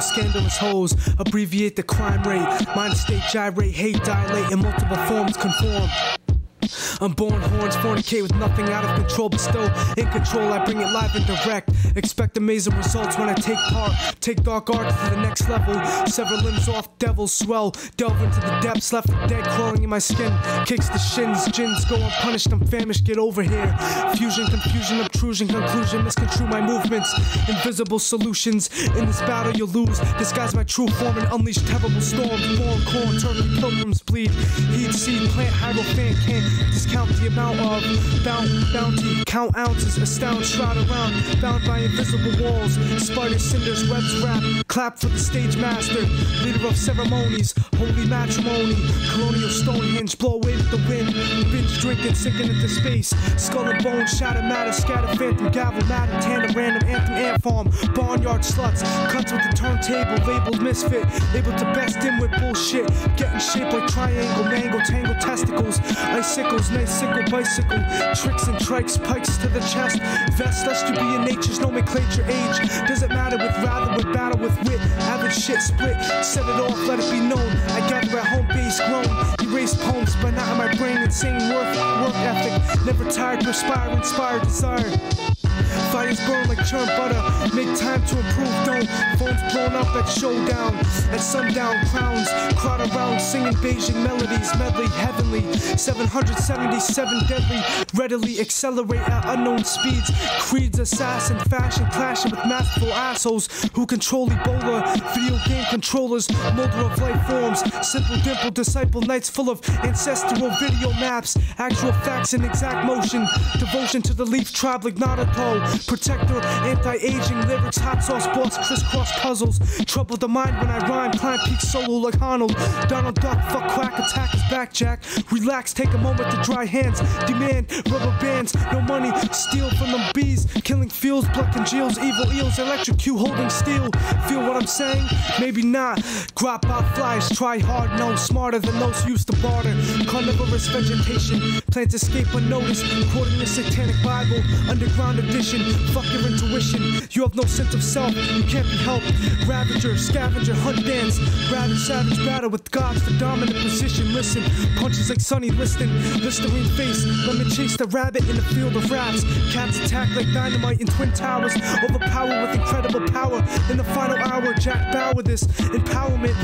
scandalous hoes. Abbreviate the crime rate. Mind state gyrate, hate dilate in multiple forms conform. I'm born horns, fornicate with nothing out of control, but still in control. I bring it live and direct. Expect amazing results when I take part. Take dark arts to the next level. Sever limbs off, devils swell. Delve into the depths, left dead, crawling in my skin. Kicks the shins, gins go unpunished. I'm famished, get over here. Fusion, confusion, obtrusion, conclusion. Misconstrue my movements. Invisible solutions. In this battle, you'll lose. Disguise my true form and unleash terrible storms. More corn, turn pilgrims bleed. Heat, seed, plant, hierophant, can't discount the amount of bound, bounty. Count ounces, astound, shroud around, bound by invisible walls. Spider cinders, webs wrap. Clap for the stage master, leader of ceremonies, holy matrimony. Colonial Stonehenge, blow away with the wind. Binge drinking, sinking into space. Skull and bone, shatter matter, scatter phantom, gavel, matter, tandem, random, anthem, ant farm. Barnyard sluts, cuts with the turntable, labeled misfit. Able to best in with bullshit. Getting shaped like triangle, mango, tangle, testicles. Icicles, sickle, bicycle. Tricks and trikes, pikes to the chest. Vest, lest you be in nature's nomenclature age. Does it matter with rather, with battle, with wit? Average shit split, set it off, let it be known. I gather at home base grown. Erase poems, but not in my brain. Insane work, work ethic. Never tired, perspire, inspire, desire. Fires burn like churned butter. Make time to improve, don't. Phones blown up at showdown. At sundown, crowns crowd around singing Beijing melodies. Medley, heavenly. 777 deadly. Readily accelerate at unknown speeds. Creeds, assassin, fashion, clashing with masterful assholes who control Ebola. Video game controllers, molder of life forms. Simple dimple, disciple nights full of ancestral video maps. Actual facts in exact motion. Devotion to the leaf tribe like Naruto. Protector, anti-aging lyrics, hot sauce boss, crisscross puzzles. Trouble the mind when I rhyme, climb peak solo like Arnold. Donald Duck, fuck quack, attack his back jack. Relax, take a moment to dry hands. Demand rubber bands, no money, steal from them bees. Killing fields, blood congeals, evil eels, electrocute, holding steel. Feel what I'm saying? Maybe not. Grop out flies, try hard, no, smarter than those used to barter. Carnivorous vegetation, plants escape unnoticed. Quoting the satanic Bible, underground edition. Fuck your intuition, you have no sense of self, you can't be helped. Ravager, scavenger, hunt dance. Ravage, savage battle with gods for dominant position. Listen, punches like Sonny Liston. Listerine face, let me chase the rabbit in the field of rats. Cats attack like dynamite in Twin Towers. Overpower with incredible power. In the final hour, Jack Bauer this. Empowerment,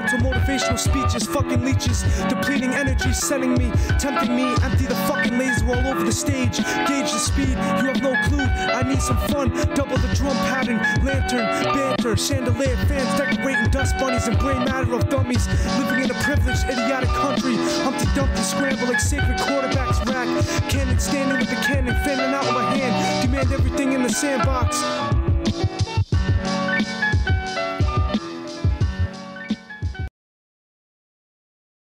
environmental motivational speeches. Fucking leeches, depleting energy, sending me, tempting me. Empty the fucking laser all over the stage. Gauge the speed, you have no clue. I need some fun. Double the drum pattern, lantern, banter, chandelier, fans decorating dust bunnies and gray matter of dummies. Living in a privileged, idiotic country. Humpty Dumpty scramble like sacred quarterbacks rack. Cannon standing with the cannon, fanning out in my hand. Demand everything in the sandbox.